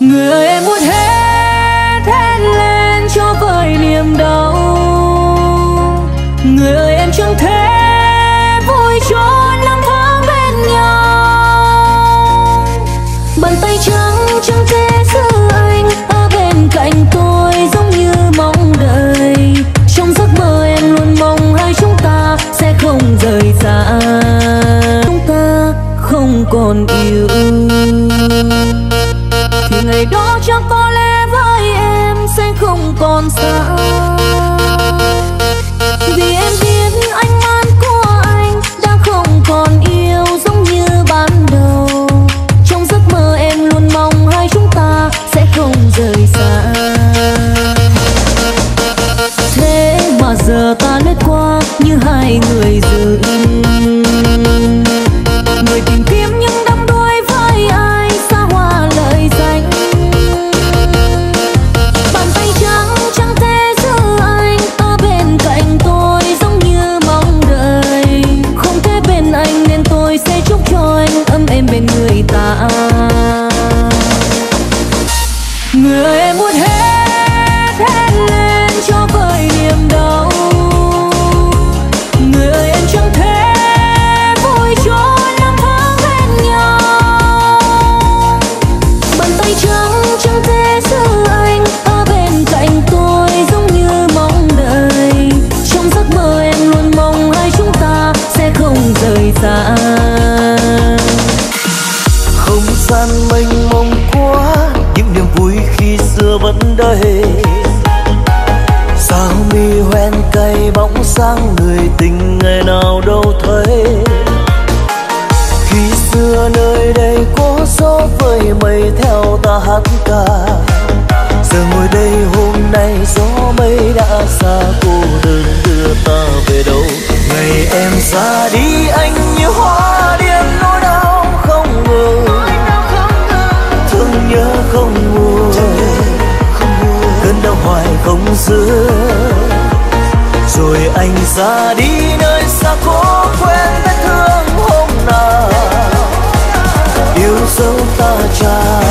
người ơi, em muốn hết hết lên cho vơi niềm đau. Người ơi, em chẳng thể vui cho năm tháng bên nhau. Bàn tay trắng trắng thế giữ anh, ở bên cạnh tôi giống như mong đợi. Trong giấc mơ em luôn mong hai chúng ta sẽ không rời xa. Chúng ta không còn yêu. Còn xa vì em biết ánh mắt của anh đã không còn yêu giống như ban đầu. Trong giấc mơ em luôn mong hai chúng ta sẽ không rời xa. Thế mà giờ ta lướt qua như hai người dừng. Đây. Sao mi hoen cay bóng sáng người tình ngày nào đâu thấy. Khi xưa nơi đây có gió với mây theo ta hát ca. Giờ ngồi đây hôm nay gió mây đã xa cô đơn đưa ta về đâu? Ngày em ra đi anh như hoa điên nỗi đau không ngừng thương nhớ không nguôi hoài không xưa. Rồi anh ra đi nơi xa cố quên vết thương hôm nào. Yêu dấu ta trao.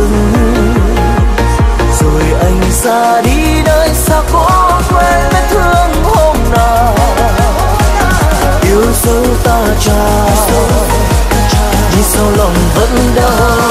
Dừng rồi anh ra đi nơi xa cố quên vết thương hôm nào. Yêu dấu ta trao. Đi sau lòng vẫn đau